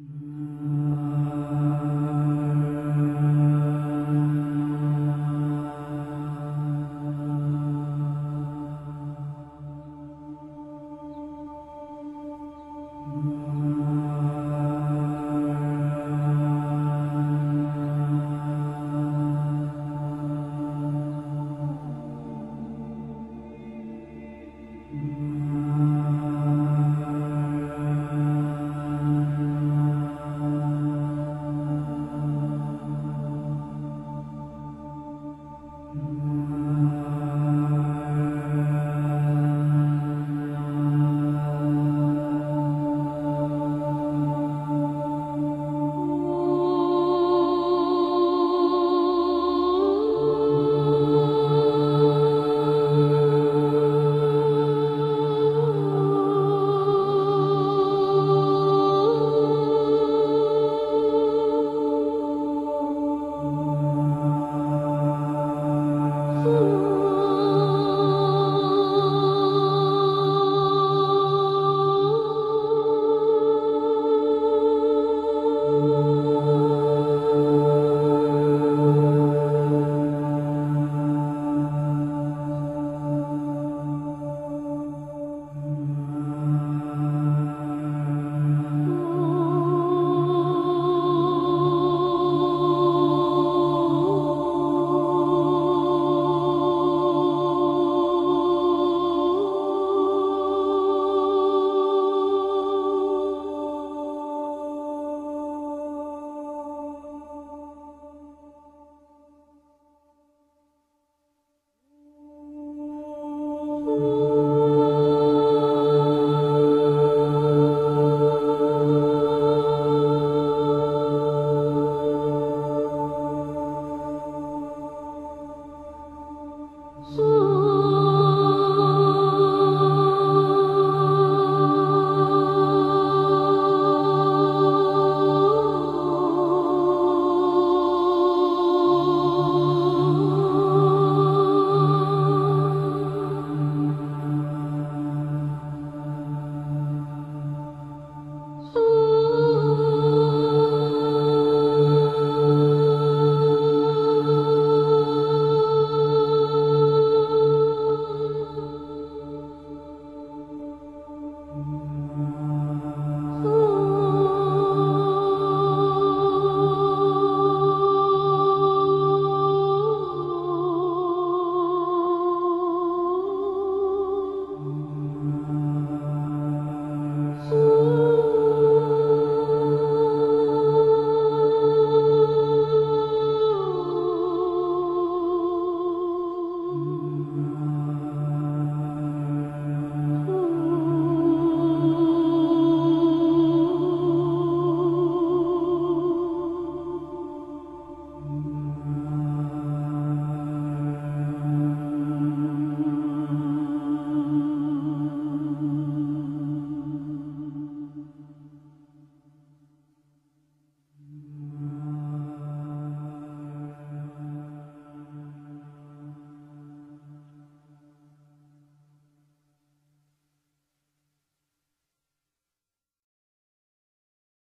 Mm-hmm.